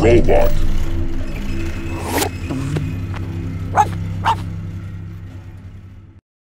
Robot